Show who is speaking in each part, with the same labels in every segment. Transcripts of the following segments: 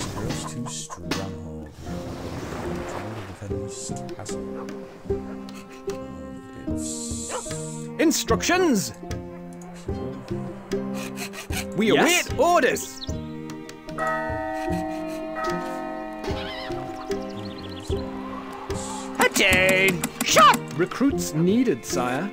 Speaker 1: To Stronghold. Trying to defend East Castle. It's
Speaker 2: Instructions! We
Speaker 3: Yes?
Speaker 2: await orders!
Speaker 3: Attain! Shot!
Speaker 2: Recruits needed, sire.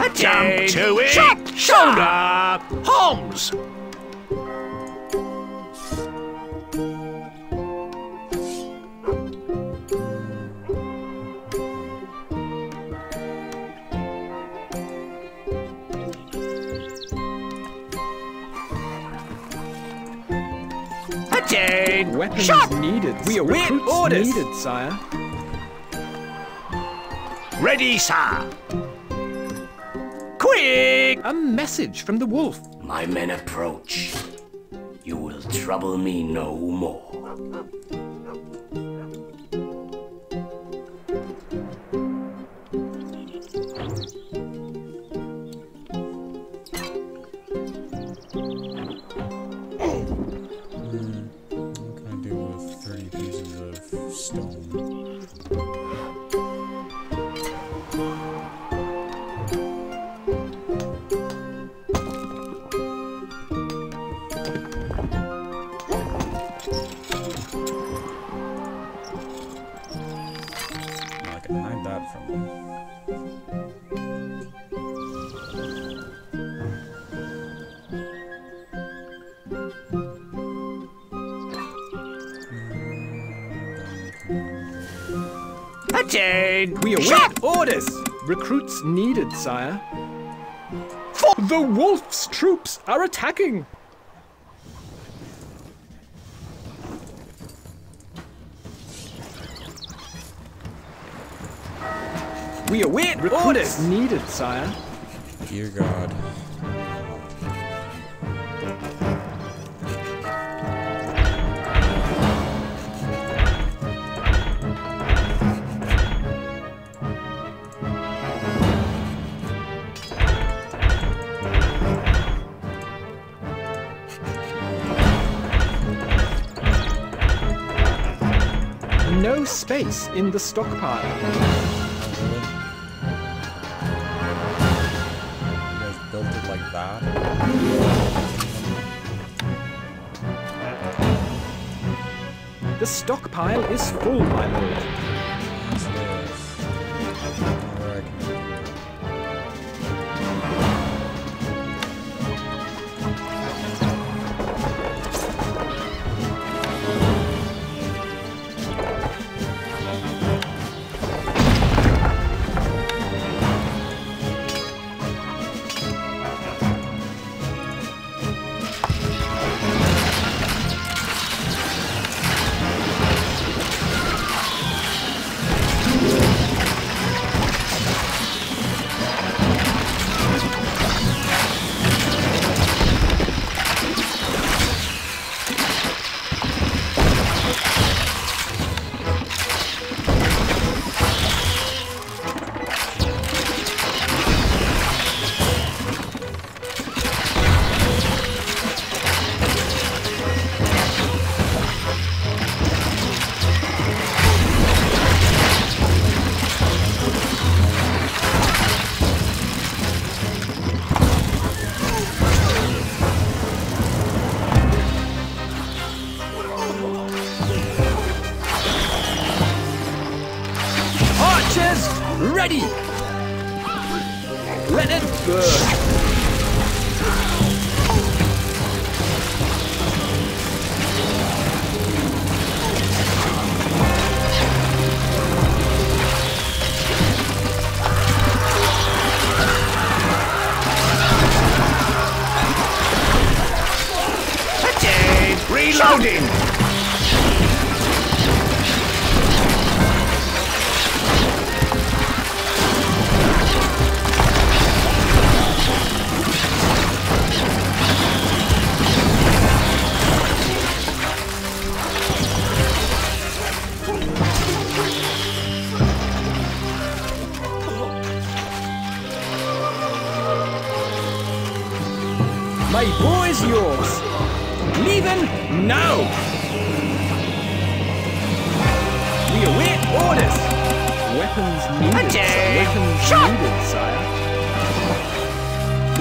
Speaker 3: Attain!
Speaker 4: Jump to it!
Speaker 3: Shot!
Speaker 4: Shoulder! Holmes!
Speaker 3: Attain!
Speaker 2: Weapons
Speaker 3: Shot!
Speaker 2: needed.
Speaker 3: We await
Speaker 2: Recruits
Speaker 3: orders.
Speaker 2: needed, sire.
Speaker 4: Ready, sir!
Speaker 3: Quick!
Speaker 2: A message from the wolf.
Speaker 5: My men approach. You will trouble me no more.
Speaker 3: Attain!
Speaker 2: We await
Speaker 3: Shot!
Speaker 2: orders. Recruits needed, sire. The wolf's troops are attacking.
Speaker 3: We await
Speaker 2: Recruits
Speaker 3: orders!
Speaker 2: needed, sire.
Speaker 1: Dear God.
Speaker 2: No space in the stockpile.
Speaker 1: You guys built it like that?
Speaker 2: The stockpile is full, my lord.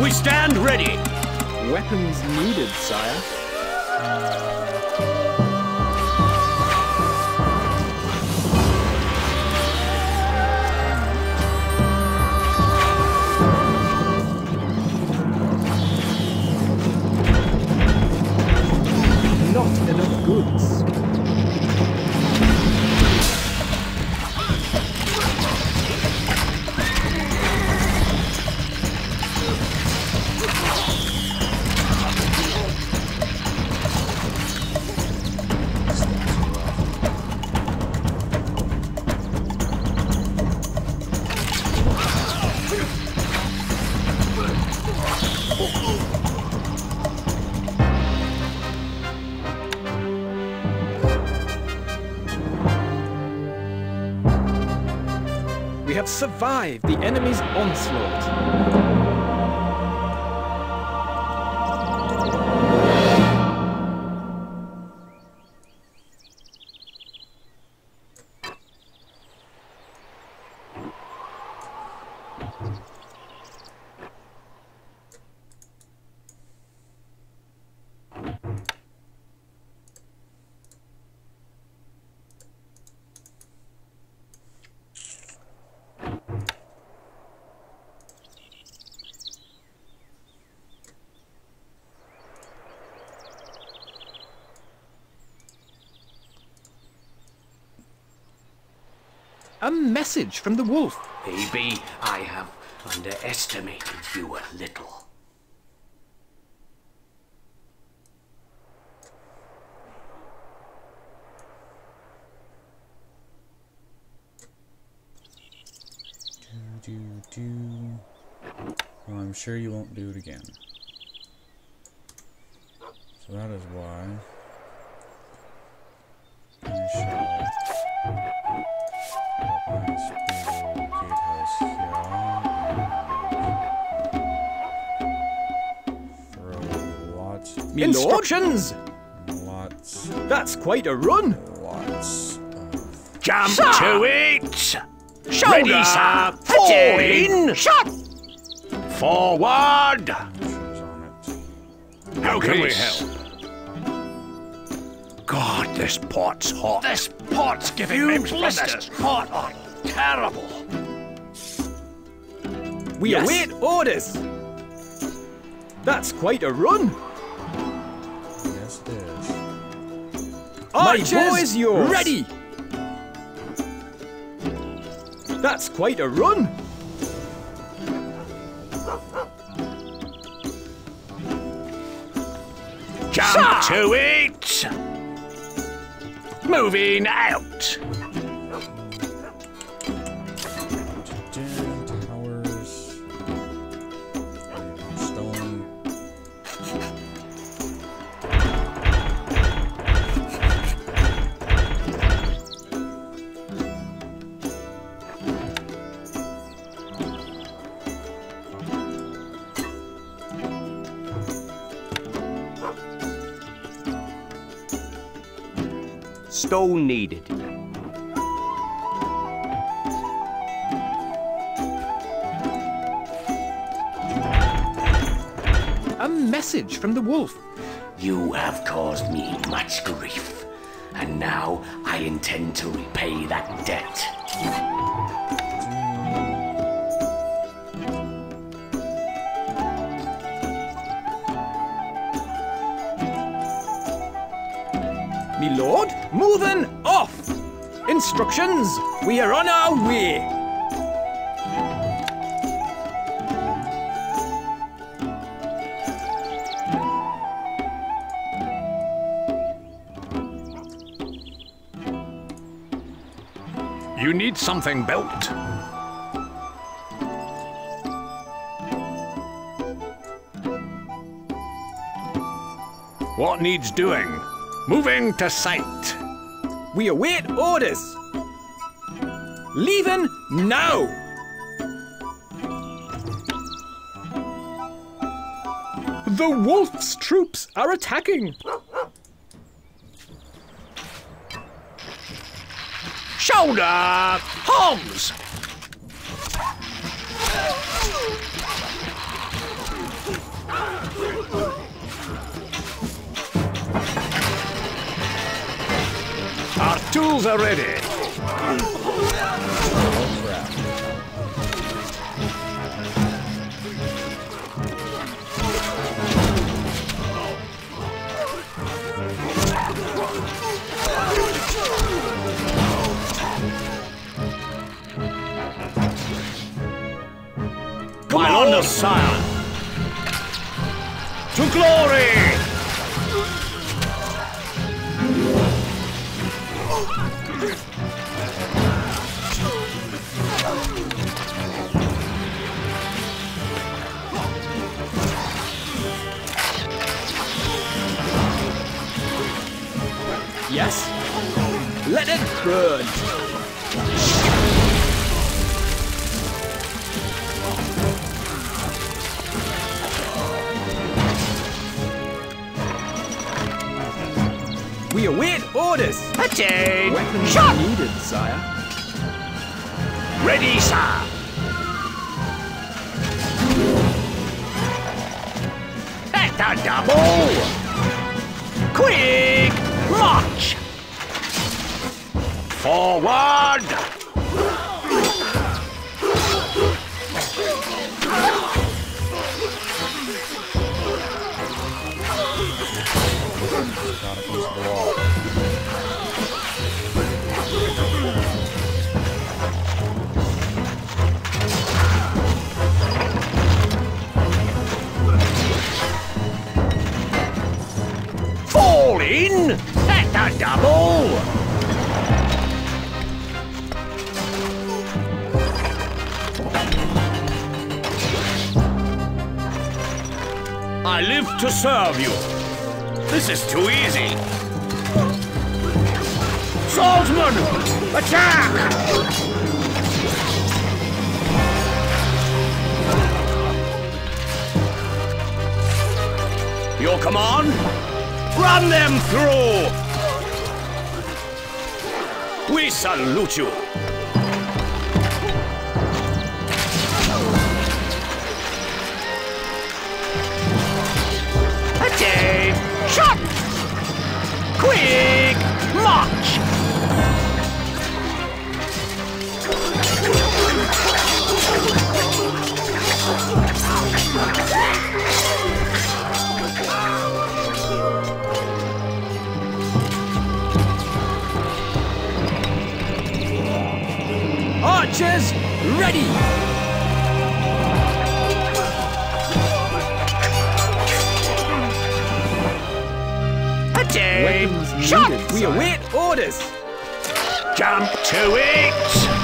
Speaker 2: We
Speaker 3: stand ready.
Speaker 2: Weapons needed, sire. Have survived the enemy's onslaught. A message from the wolf.
Speaker 5: Maybe I have underestimated you a little.
Speaker 1: Do, do, do. Well, I'm sure you won't do it again. So that is why I shall put my Spiegel gatehouse here. Throw lots,
Speaker 2: Instructions!
Speaker 1: lots,
Speaker 2: That's quite a run.
Speaker 1: lots
Speaker 4: Jump
Speaker 3: Sir.
Speaker 4: to it.
Speaker 3: Shoulder.
Speaker 4: Ready, sir.
Speaker 3: Attain.
Speaker 4: Falling.
Speaker 3: Shot.
Speaker 4: Forward.
Speaker 1: pictures on it.
Speaker 4: How can we help? God, this pot's hot.
Speaker 3: This pot's giving
Speaker 4: You
Speaker 3: me
Speaker 4: blisters.
Speaker 3: blisters. Pot on. Terrible.
Speaker 2: We
Speaker 3: Yes.
Speaker 2: await orders. That's quite a run.
Speaker 1: Yes, it is.
Speaker 2: My
Speaker 3: Archers,
Speaker 2: bow is yours.
Speaker 3: ready.
Speaker 2: That's quite a run.
Speaker 4: Jump to it. Moving out.
Speaker 1: Stone
Speaker 3: needed.
Speaker 2: A message from the wolf.
Speaker 5: You have caused me much grief, and now I intend to repay that debt.
Speaker 2: Moving off. Instructions. We are on our way.
Speaker 4: You need something built. What needs doing? Moving to site.
Speaker 2: We await orders. Leaving now. The wolf's troops are attacking.
Speaker 5: Shoulder! Hogs! Tools are ready.
Speaker 2: We await orders.
Speaker 5: Attain!
Speaker 2: Weapons
Speaker 5: Shot!
Speaker 2: needed, sire.
Speaker 5: Ready, sir! At the double! Quick march! Forward! Fall in! At the double! I live to serve you. This is too easy. Swordsman! Attack! Your command? Run them through! We salute you.
Speaker 2: Archers, ready! Weapons
Speaker 5: Shot!
Speaker 2: We await orders.
Speaker 5: Jump to it!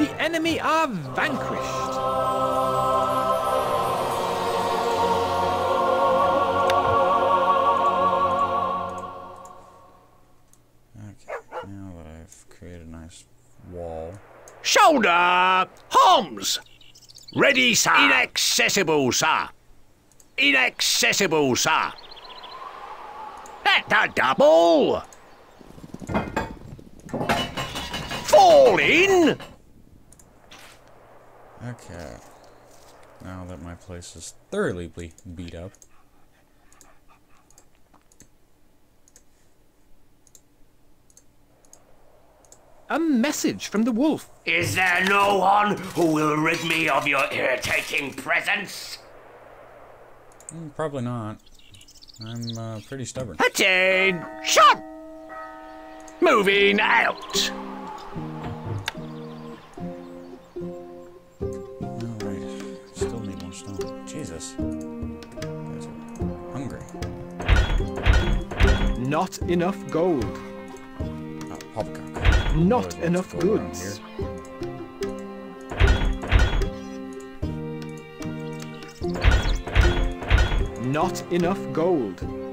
Speaker 2: The enemy are vanquished.
Speaker 1: Okay, now I've created a nice wall.
Speaker 4: Shoulder! Holmes! Ready, sir. Inaccessible, sir. Inaccessible, sir. At the double! Fall in!
Speaker 1: Okay. Now that my place is thoroughly ble- beat up.
Speaker 2: A message from the wolf.
Speaker 5: Is there no one who will rid me of your irritating presence?
Speaker 1: Mm, Probably not. I'm uh, pretty stubborn.
Speaker 4: Attention! Moving out!
Speaker 1: Guys hungry.
Speaker 2: Not enough gold.
Speaker 1: Oh.
Speaker 2: Not enough goods. Not enough gold.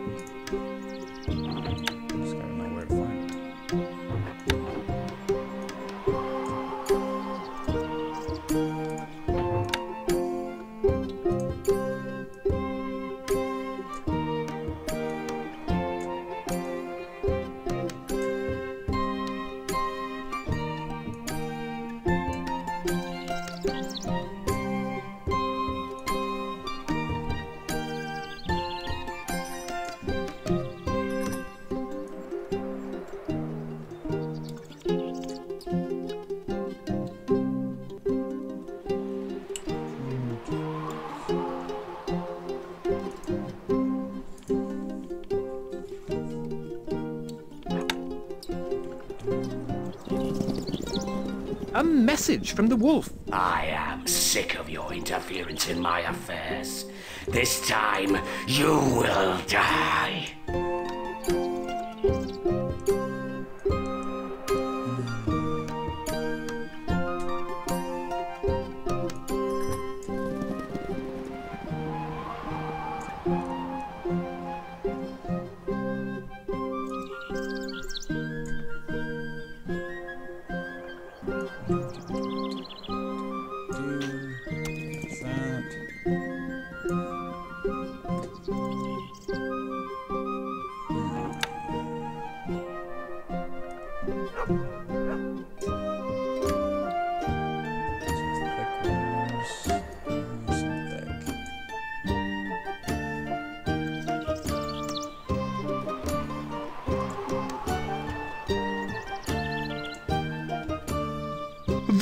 Speaker 2: Message from the wolf.
Speaker 5: I am sick of your interference in my affairs. This time, you will die.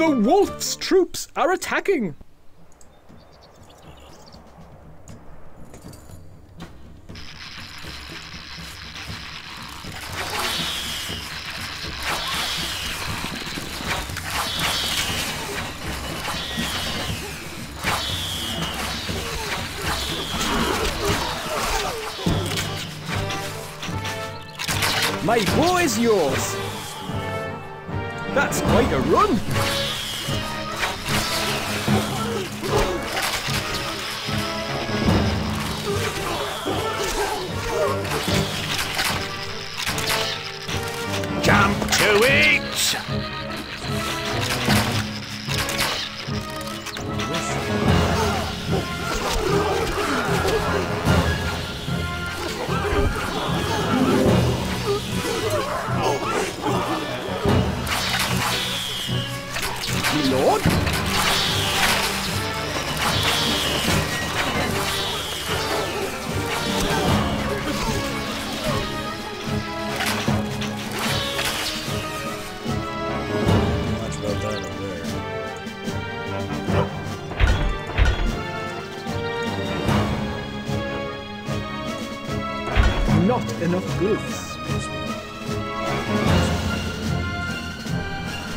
Speaker 2: The wolf's troops are attacking. My bow is yours. That's quite a run. Enough goods.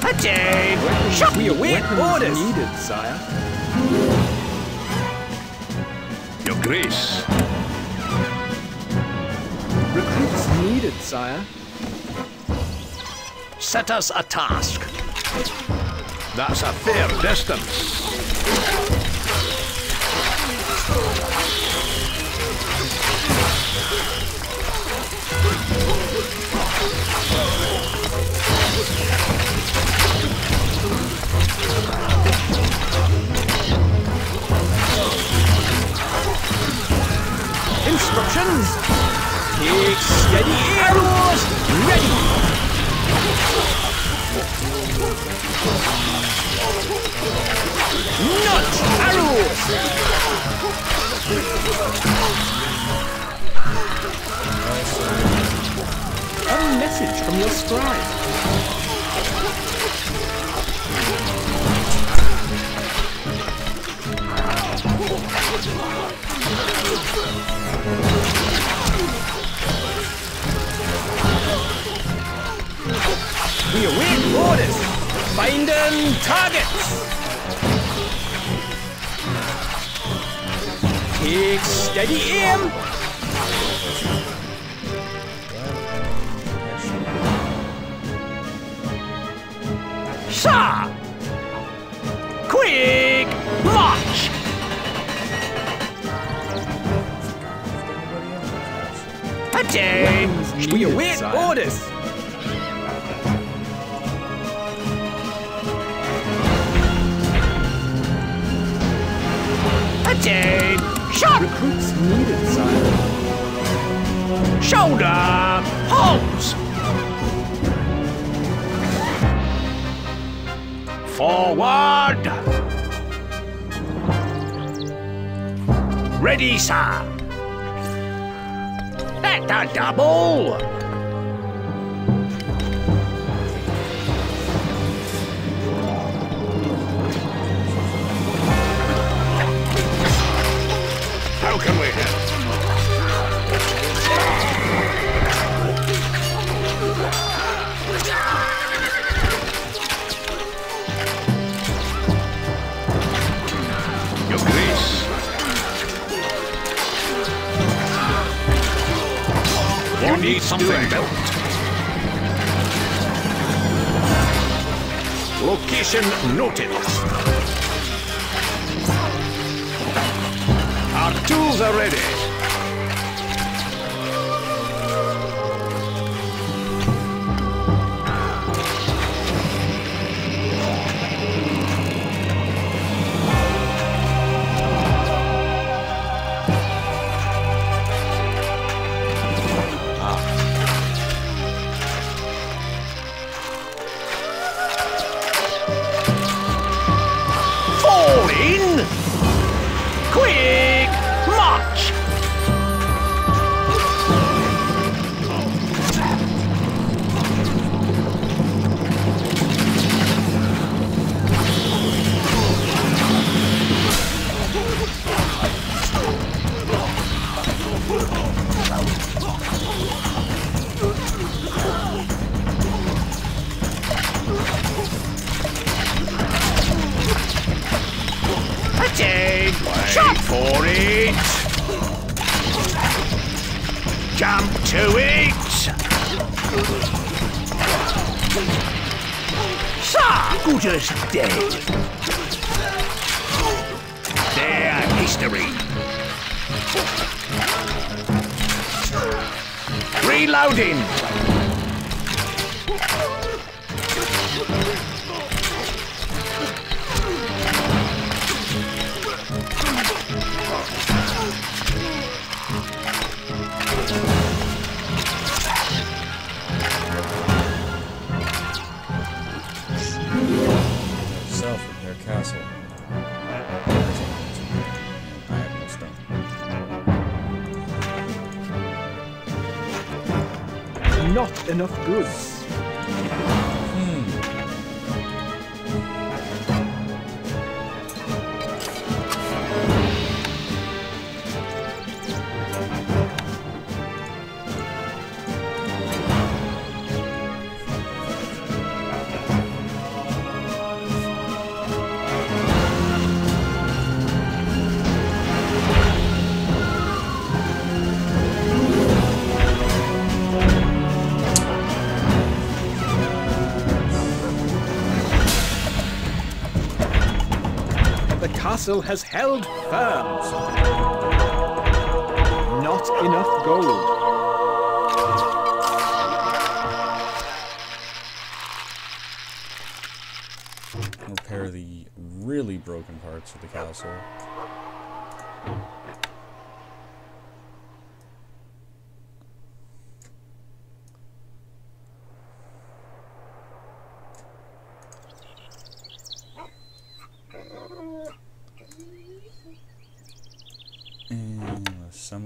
Speaker 4: Attention!
Speaker 2: We await
Speaker 3: Weapons
Speaker 2: orders.
Speaker 3: needed, sire.
Speaker 4: Your Grace.
Speaker 2: Recruits needed, sire.
Speaker 4: Set us a task. That's a fair distance. Instructions!
Speaker 2: Take steady arrows! Ready! Not arrows! Message from your scribe. We await orders. Find them targets. Take steady aim.
Speaker 5: Sir! Quick! March! Attain!
Speaker 2: We await orders.
Speaker 5: Attain! Shot!
Speaker 2: Recruits needed, sire.
Speaker 5: Shoulder! Holmes! Forward! Ready, sir! Let the double! As dead. Their history. Reloading!
Speaker 2: Enough goods. Castle has held firm. Not enough gold.
Speaker 1: Repair the really broken parts of the castle.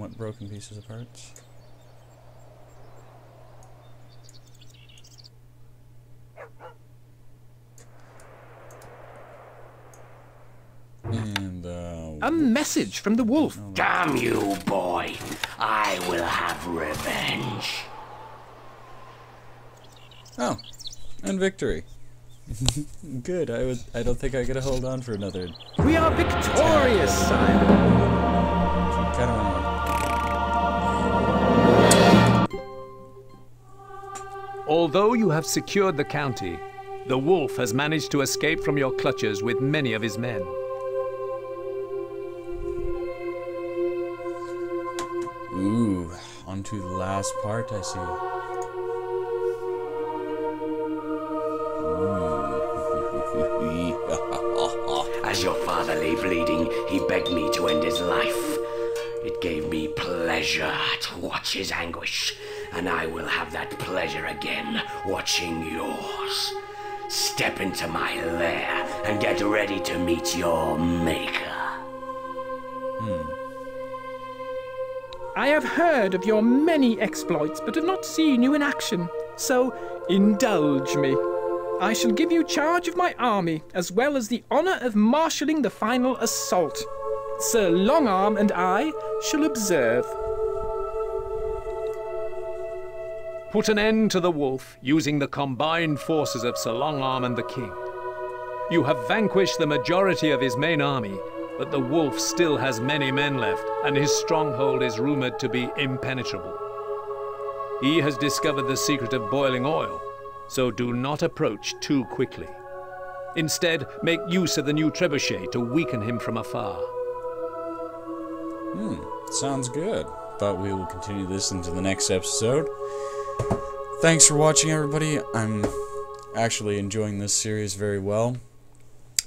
Speaker 1: Somewhat broken pieces of parts. And, uh,
Speaker 2: A message from the wolf.
Speaker 5: Damn you, boy. I will have revenge.
Speaker 1: oh, and victory. Good. I would. I don't think I could hold on for another.
Speaker 2: We are victorious, sire. Although you have secured the county, the wolf has managed to escape from your clutches with many of his men.
Speaker 1: Ooh, on to the last part. I see.
Speaker 5: As your father lay bleeding, he begged me to end his life. It gave me pleasure to watch his anguish, and I will have that pleasure again watching yours. Step into my lair and get ready to meet your maker. Hmm.
Speaker 2: I have heard of your many exploits, but have not seen you in action. So indulge me. I shall give you charge of my army, as well as the honor of marshalling the final assault. Sir Longarm and I shall observe. Put an end to the wolf using the combined forces of Sir Longarm and the king. You have vanquished the majority of his main army, but the wolf still has many men left, and his stronghold is rumored to be impenetrable. He has discovered the secret of boiling oil, so do not approach too quickly. Instead, make use of the new trebuchet to weaken him from afar.
Speaker 1: Hmm, sounds good. But we will continue this into the next episode. Thanks for watching, everybody. I'm actually enjoying this series very well.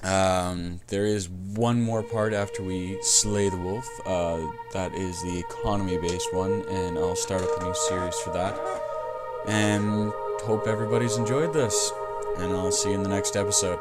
Speaker 1: Um, there is one more part after we slay the wolf. Uh, that is the economy-based one, and I'll start up a new series for that. And hope everybody's enjoyed this. And I'll see you in the next episode.